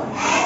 Oh.